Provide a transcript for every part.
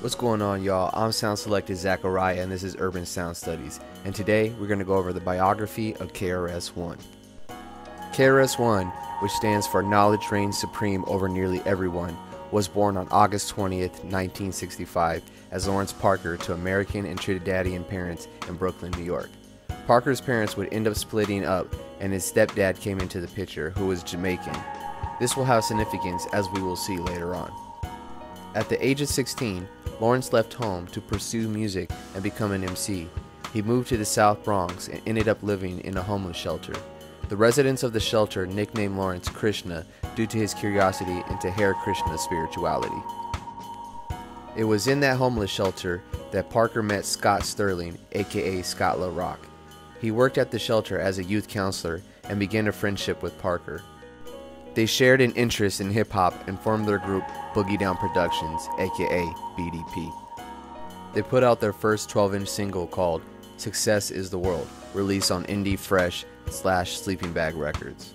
What's going on, y'all? I'm Sound Selecta Zachariah, and this is Urban Sound Studies. And today we're going to go over the biography of KRS One. KRS One, which stands for Knowledge Reigns Supreme Over Nearly Everyone, was born on August 20th, 1965, as Lawrence Parker to American and Trinidadian parents in Brooklyn, New York. Parker's parents would end up splitting up, and his stepdad came into the picture, who was Jamaican. This will have significance as we will see later on. At the age of 16, Lawrence left home to pursue music and become an MC. He moved to the South Bronx and ended up living in a homeless shelter. The residents of the shelter nicknamed Lawrence Krishna due to his curiosity into Hare Krishna spirituality. It was in that homeless shelter that Parker met Scott Sterling, aka Scott La Rock. He worked at the shelter as a youth counselor and began a friendship with Parker. They shared an interest in hip hop and formed their group Boogie Down Productions, aka BDP. They put out their first 12 inch single called Success is the Word, released on Indie Fresh slash Sleeping Bag Records.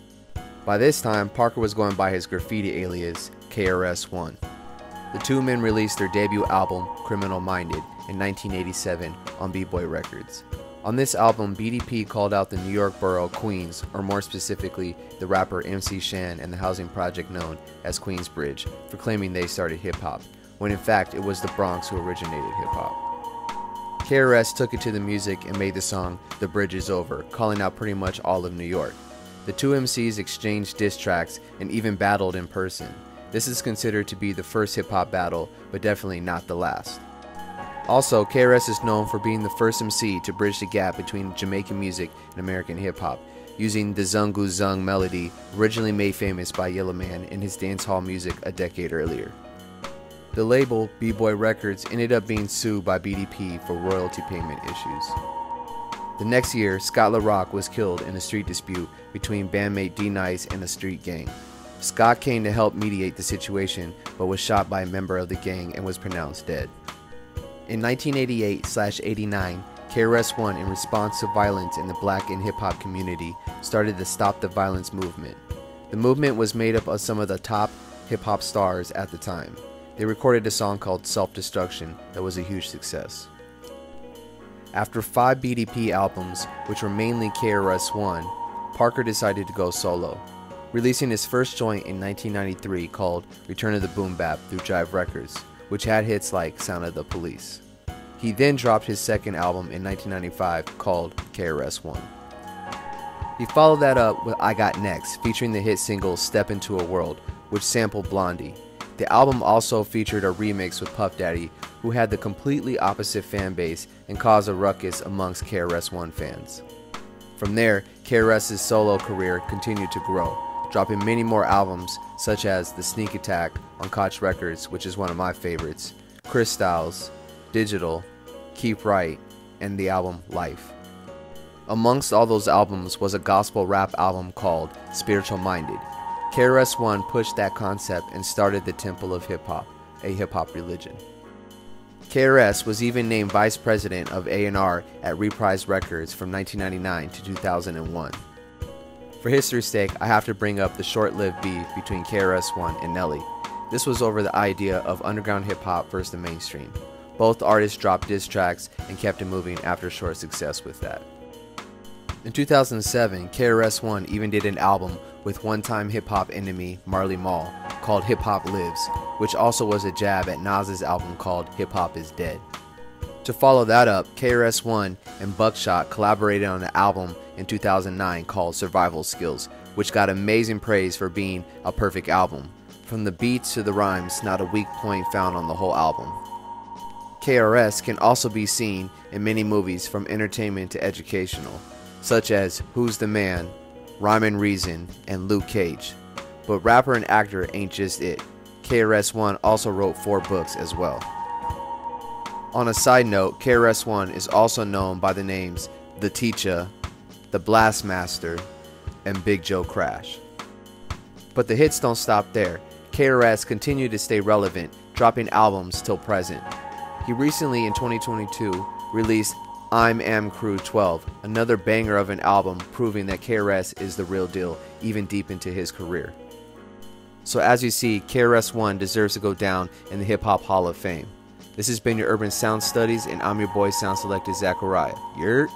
By this time, Parker was going by his graffiti alias, KRS-One. The two men released their debut album, Criminal Minded, in 1987 on B-Boy Records. On this album, BDP called out the New York borough Queens, or more specifically, the rapper MC Shan and the housing project known as Queensbridge, for claiming they started hip hop, when in fact it was the Bronx who originated hip hop. KRS took it to the music and made the song The Bridge Is Over, calling out pretty much all of New York. The two MCs exchanged diss tracks and even battled in person. This is considered to be the first hip hop battle, but definitely not the last. Also, KRS is known for being the first MC to bridge the gap between Jamaican music and American hip hop, using the Zunguzung melody originally made famous by Yellowman in his dancehall music a decade earlier. The label, B-Boy Records, ended up being sued by BDP for royalty payment issues. The next year, Scott La Rock was killed in a street dispute between bandmate D-Nice and a street gang. Scott came to help mediate the situation, but was shot by a member of the gang and was pronounced dead. In 1988-89, KRS-One, in response to violence in the black and hip-hop community, started the Stop the Violence movement. The movement was made up of some of the top hip-hop stars at the time. They recorded a song called Self-Destruction that was a huge success. After five BDP albums, which were mainly KRS-One, Parker decided to go solo, releasing his first joint in 1993 called Return of the Boom Bap through Jive Records which had hits like Sound of the Police. He then dropped his second album in 1995 called KRS One. He followed that up with I Got Next, featuring the hit single Step Into a World, which sampled Blondie. The album also featured a remix with Puff Daddy, who had the completely opposite fan base and caused a ruckus amongst KRS One fans. From there, KRS's solo career continued to grow, dropping many more albums such as The Sneak Attack on Koch Records, which is one of my favorites, Kristyles, Digital, Keep Right, and the album Life. Amongst all those albums was a gospel rap album called Spiritual Minded. KRS One pushed that concept and started the Temple of Hip Hop, a hip hop religion. KRS was even named vice president of A&R at Reprise Records from 1999 to 2001. For history's sake, I have to bring up the short-lived beef between KRS-One and Nelly. This was over the idea of underground hip-hop versus the mainstream. Both artists dropped diss tracks and kept it moving after short success with that. In 2007, KRS-One even did an album with one-time hip-hop enemy Marley Marl called Hip Hop Lives, which also was a jab at Nas's album called Hip Hop Is Dead. To follow that up, KRS-One and Buckshot collaborated on an album in 2009 called Survival Skills, which got amazing praise for being a perfect album. From the beats to the rhymes, not a weak point found on the whole album. KRS can also be seen in many movies from entertainment to educational, such as Who's the Man, Rhyme and Reason, and Luke Cage. But rapper and actor ain't just it. KRS-One also wrote four books as well. On a side note, KRS-One is also known by the names The Teacher, The Blastmaster, and Big Joe Krash. But the hits don't stop there. KRS continued to stay relevant, dropping albums till present. He recently, in 2022, released I'm Am Crew 12, another banger of an album proving that KRS is the real deal, even deep into his career. So as you see, KRS-One deserves to go down in the Hip Hop Hall of Fame. This has been your Urban Sound Studies, and I'm your boy Sound Selecta Zachariah. You're